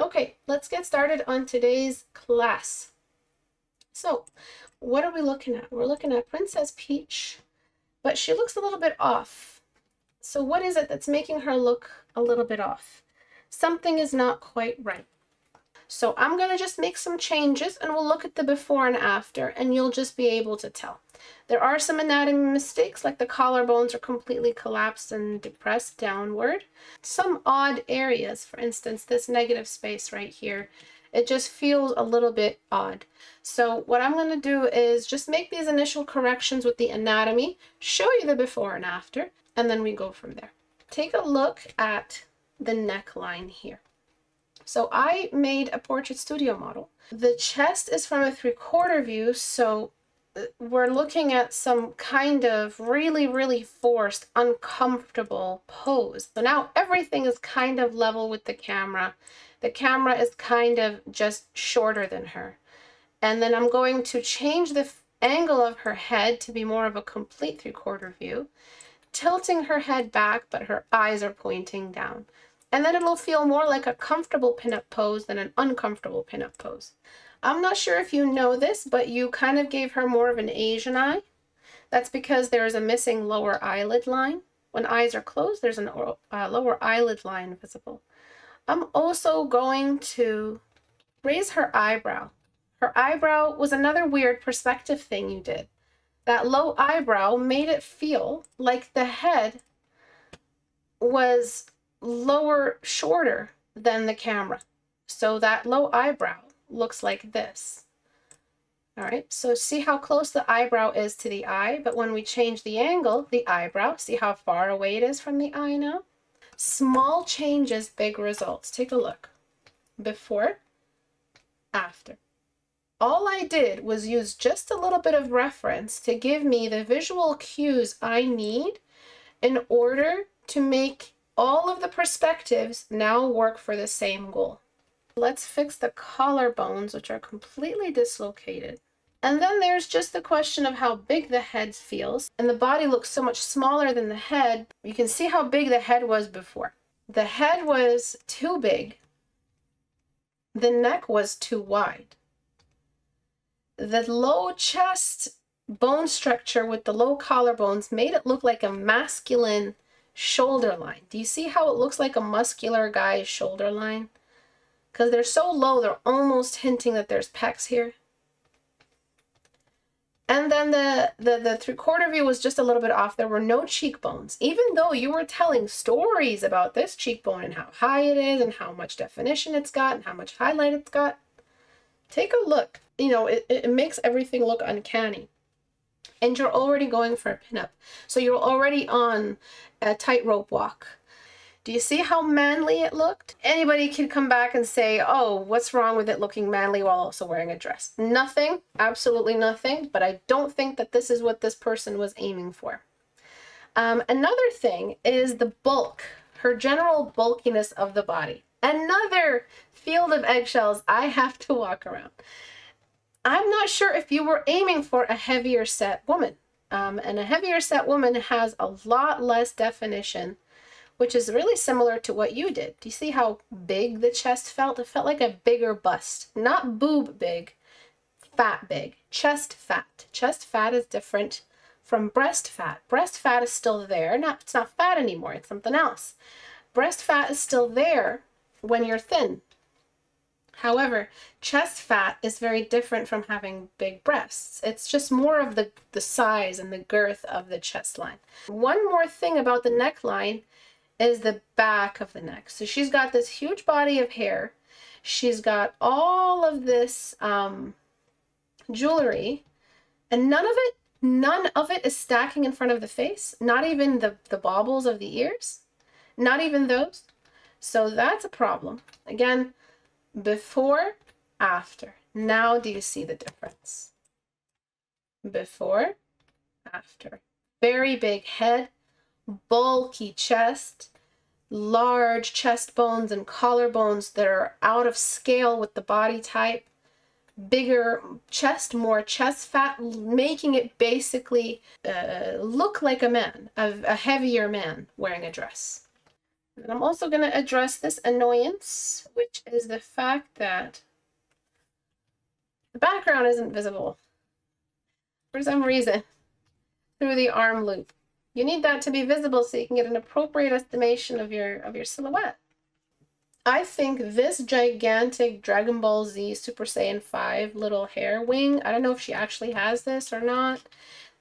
Okay, let's get started on today's class. So, what are we looking at? We're looking at Princess Peach, but she looks a little bit off. So what is it that's making her look a little bit off? Something is not quite right. So I'm going to just make some changes and we'll look at the before and after and you'll just be able to tell. There are some anatomy mistakes like the collarbones are completely collapsed and depressed downward. Some odd areas, for instance, this negative space right here, it just feels a little bit odd. So what I'm going to do is just make these initial corrections with the anatomy, show you the before and after, and then we go from there. Take a look at the neckline here. So I made a portrait studio model. The chest is from a three quarter view, so uh, we're looking at some kind of really, really forced, uncomfortable pose. So now everything is kind of level with the camera. The camera is kind of just shorter than her. And then I'm going to change the angle of her head to be more of a complete three quarter view, tilting her head back, but her eyes are pointing down. And then it'll feel more like a comfortable pinup pose than an uncomfortable pinup pose. I'm not sure if you know this, but you kind of gave her more of an Asian eye. That's because there is a missing lower eyelid line. When eyes are closed, there's a uh, lower eyelid line visible. I'm also going to raise her eyebrow. Her eyebrow was another weird perspective thing you did. That low eyebrow made it feel like the head was lower, shorter than the camera. So that low eyebrow looks like this. All right, so see how close the eyebrow is to the eye, but when we change the angle, the eyebrow, see how far away it is from the eye now? Small changes, big results. Take a look. Before, after. All I did was use just a little bit of reference to give me the visual cues I need in order to make all of the perspectives now work for the same goal. Let's fix the collarbones, which are completely dislocated. And then there's just the question of how big the head feels. And the body looks so much smaller than the head. You can see how big the head was before. The head was too big. The neck was too wide. The low chest bone structure with the low collarbones made it look like a masculine shoulder line. Do you see how it looks like a muscular guy's shoulder line? Because they're so low, they're almost hinting that there's pecs here. And then the, the, the three-quarter view was just a little bit off. There were no cheekbones. Even though you were telling stories about this cheekbone and how high it is and how much definition it's got and how much highlight it's got, take a look. You know, it, it makes everything look uncanny and you're already going for a pinup. So you're already on a tightrope walk. Do you see how manly it looked? Anybody can come back and say, oh, what's wrong with it looking manly while also wearing a dress? Nothing, absolutely nothing, but I don't think that this is what this person was aiming for. Um, another thing is the bulk, her general bulkiness of the body. Another field of eggshells I have to walk around. I'm not sure if you were aiming for a heavier set woman. Um, and a heavier set woman has a lot less definition, which is really similar to what you did. Do you see how big the chest felt? It felt like a bigger bust, not boob big, fat big, chest fat. Chest fat is different from breast fat. Breast fat is still there. Not, it's not fat anymore. It's something else. Breast fat is still there when you're thin. However, chest fat is very different from having big breasts. It's just more of the, the size and the girth of the chest line. One more thing about the neckline is the back of the neck. So she's got this huge body of hair. She's got all of this um, jewelry and none of it, none of it is stacking in front of the face. Not even the, the baubles of the ears. Not even those. So that's a problem. Again, before, after. Now do you see the difference? Before, after. Very big head, bulky chest, large chest bones and collarbones that are out of scale with the body type, bigger chest, more chest fat, making it basically uh, look like a man, a, a heavier man wearing a dress. And I'm also going to address this annoyance, which is the fact that the background isn't visible for some reason through the arm loop. You need that to be visible so you can get an appropriate estimation of your of your silhouette. I think this gigantic Dragon Ball Z Super Saiyan 5 little hair wing, I don't know if she actually has this or not.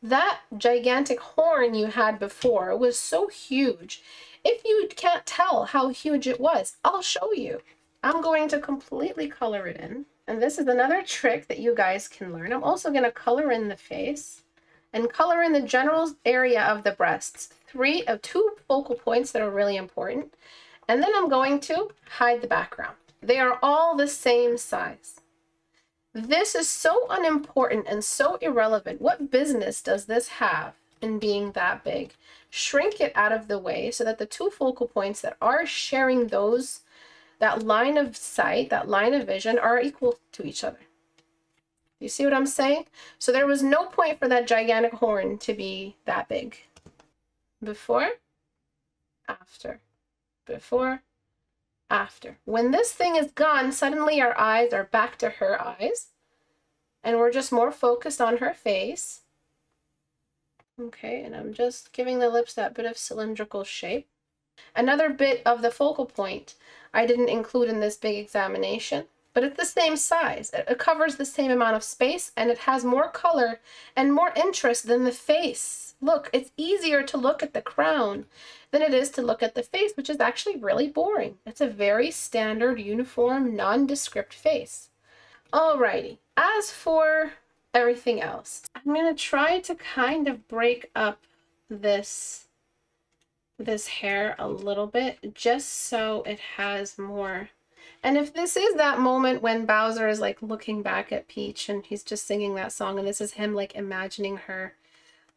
That gigantic horn you had before was so huge. If you can't tell how huge it was, I'll show you. I'm going to completely color it in. And this is another trick that you guys can learn. I'm also going to color in the face and color in the general area of the breasts. Three of two focal points that are really important. And then I'm going to hide the background. They are all the same size. This is so unimportant and so irrelevant. What business does this have in being that big? Shrink it out of the way so that the two focal points that are sharing those that line of sight, that line of vision are equal to each other. You see what I'm saying? So there was no point for that gigantic horn to be that big. Before, after, before, after. When this thing is gone, suddenly our eyes are back to her eyes. And we're just more focused on her face. Okay, and I'm just giving the lips that bit of cylindrical shape. Another bit of the focal point I didn't include in this big examination, but it's the same size. It covers the same amount of space and it has more color and more interest than the face. Look, it's easier to look at the crown than it is to look at the face, which is actually really boring. It's a very standard, uniform, nondescript face. Alrighty, as for everything else, I'm going to try to kind of break up this this hair a little bit just so it has more. And if this is that moment when Bowser is like looking back at Peach and he's just singing that song and this is him like imagining her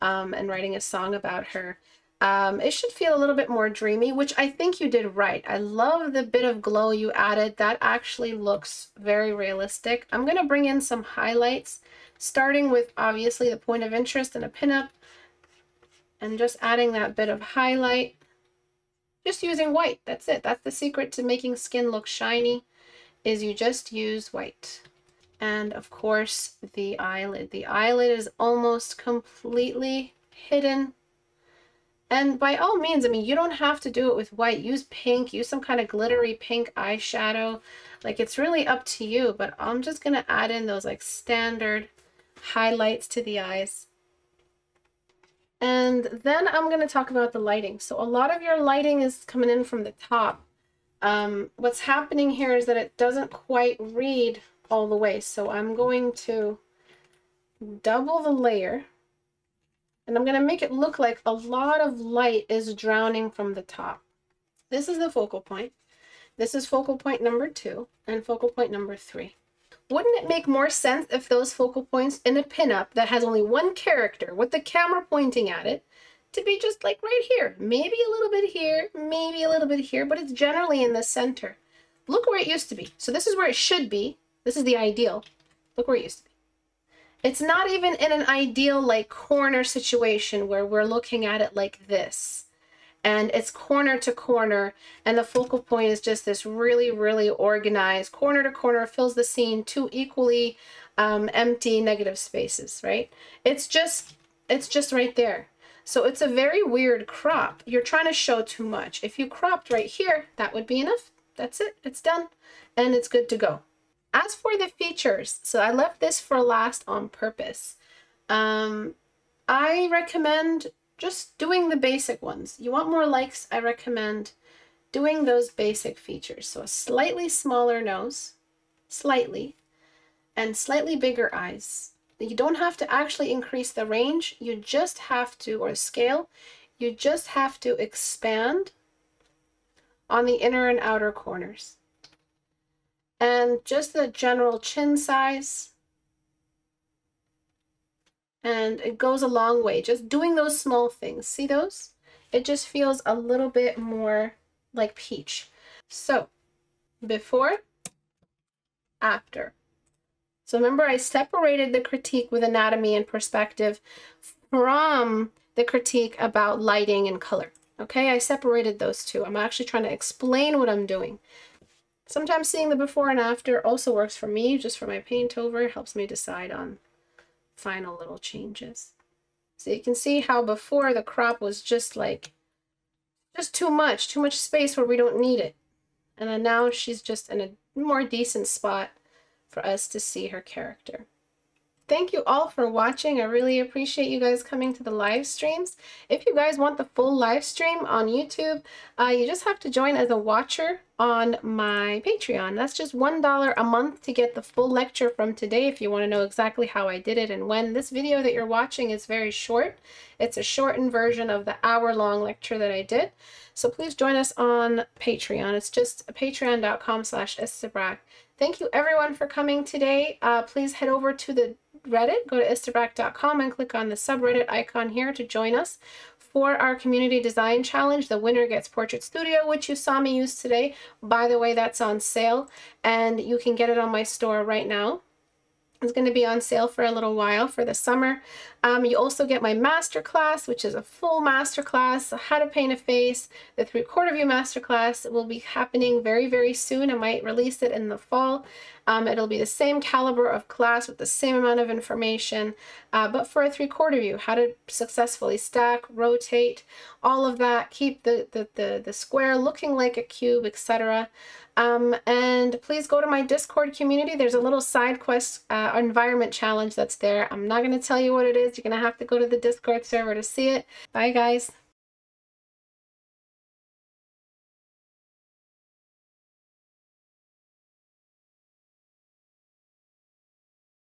um, and writing a song about her, um, it should feel a little bit more dreamy, which I think you did right. I love the bit of glow you added. That actually looks very realistic. I'm going to bring in some highlights, starting with obviously the point of interest and a pinup and just adding that bit of highlight. Just using white, that's it. That's the secret to making skin look shiny, is you just use white. And of course, the eyelid. The eyelid is almost completely hidden. And by all means, I mean, you don't have to do it with white. Use pink, use some kind of glittery pink eyeshadow. Like, it's really up to you, but I'm just going to add in those, like, standard highlights to the eyes. And then I'm going to talk about the lighting. So a lot of your lighting is coming in from the top. Um, what's happening here is that it doesn't quite read all the way. So I'm going to double the layer. And I'm going to make it look like a lot of light is drowning from the top. This is the focal point. This is focal point number two and focal point number three. Wouldn't it make more sense if those focal points in a pinup that has only one character with the camera pointing at it to be just like right here? Maybe a little bit here, maybe a little bit here, but it's generally in the center. Look where it used to be. So this is where it should be. This is the ideal. Look where it used to be. It's not even in an ideal like corner situation where we're looking at it like this and it's corner to corner and the focal point is just this really really organized corner to corner fills the scene two equally um, empty negative spaces right? It's just it's just right there. So it's a very weird crop. You're trying to show too much. If you cropped right here that would be enough. That's it. It's done. And it's good to go. As for the features so I left this for last on purpose. Um, I recommend just doing the basic ones. You want more likes, I recommend doing those basic features. So a slightly smaller nose, slightly, and slightly bigger eyes. You don't have to actually increase the range, you just have to, or scale, you just have to expand on the inner and outer corners. And just the general chin size, and it goes a long way. Just doing those small things. See those? It just feels a little bit more like peach. So, before, after. So remember I separated the critique with anatomy and perspective from the critique about lighting and color. Okay, I separated those two. I'm actually trying to explain what I'm doing. Sometimes seeing the before and after also works for me, just for my paint over, helps me decide on final little changes. So you can see how before the crop was just like, just too much, too much space where we don't need it. And then now she's just in a more decent spot for us to see her character. Thank you all for watching. I really appreciate you guys coming to the live streams. If you guys want the full live stream on YouTube, uh, you just have to join as a watcher on my Patreon. That's just $1 a month to get the full lecture from today if you want to know exactly how I did it and when. This video that you're watching is very short. It's a shortened version of the hour-long lecture that I did. So please join us on Patreon. It's just patreon.com slash Thank you everyone for coming today. Uh, please head over to the Reddit, go to istebrak.com and click on the subreddit icon here to join us for our community design challenge. The winner gets Portrait Studio, which you saw me use today. By the way, that's on sale and you can get it on my store right now. It's going to be on sale for a little while for the summer. Um, you also get my masterclass, which is a full masterclass, how to paint a face. The three-quarter view masterclass will be happening very, very soon. I might release it in the fall. Um, it'll be the same caliber of class with the same amount of information, uh, but for a three-quarter view, how to successfully stack, rotate, all of that, keep the, the, the, the square looking like a cube, etc. Um, and please go to my Discord community. There's a little side quest uh, environment challenge that's there. I'm not going to tell you what it is. You're going to have to go to the Discord server to see it. Bye, guys.